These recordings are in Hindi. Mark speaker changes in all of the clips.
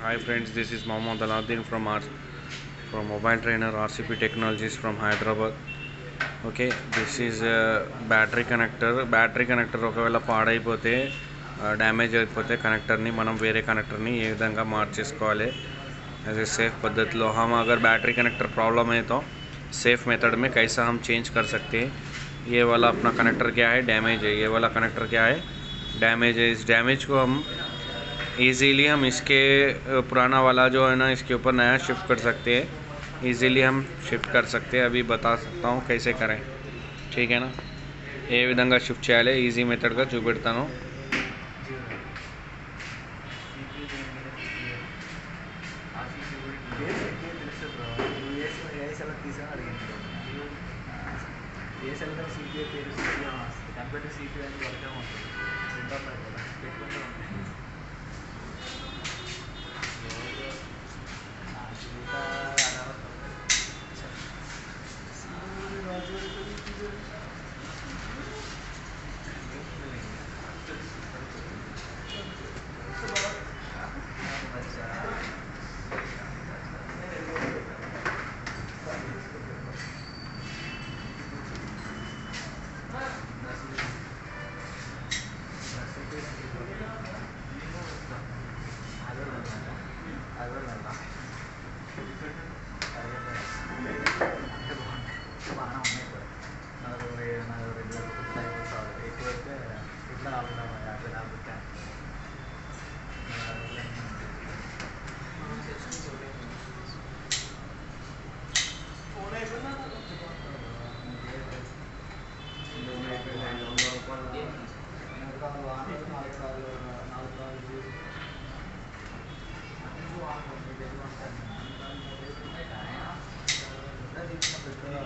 Speaker 1: Hi friends, this is Mohammad Aladdin from our from Mobile Trainer RCP Technologies from Hyderabad. Okay this is battery connector battery connector ఒకవేళ పాడైపోతే డ్యామేజ్ అయిపోతే కనెక్టర్ని మనం వేరే కనెక్టర్ని ఏ విధంగా మార్చేసుకోవాలి एज ए सेफ पद्धति लो हम अगर बैटरी कनेक्टर प्रॉब्लम है तो सेफ मेथड में कैसा हम चेंज कर सकते हैं ये वाला अपना कनेक्टर क्या है डैमेज है ये वाला कनेक्टर क्या है डैमेज है इस डैमेज को हम इजीली हम इसके अ, पुराना वाला जो है ना इसके ऊपर नया शिफ्ट कर सकते हैं इजीली हम शिफ्ट कर सकते हैं अभी बता सकता हूँ कैसे करें ठीक है ना ఏ విధంగా షిఫ్ట్ చేయాలి ఈజీ మెథడ్గా చూపెడతాను
Speaker 2: కంప్యూటర్ సీపీ అని వర్క్ ఉంటుంది రెండు ఉన్నాయి కదా పెట్టుకుంటూ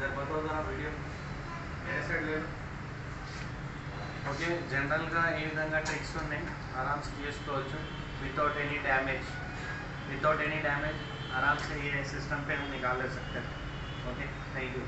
Speaker 2: इधर बताओ जरा वीडियो मेरे साइड ले लो
Speaker 1: ఓకే జనరల్గా ఈ విధంగా ట్రిక్స్ ఉన్నాయి ఆరామ్స్ చేసుకోవచ్చు without any damage without any damage आराम से ये सिस्टम पे हम निकाल ले सकते हैं ओके थैंक यू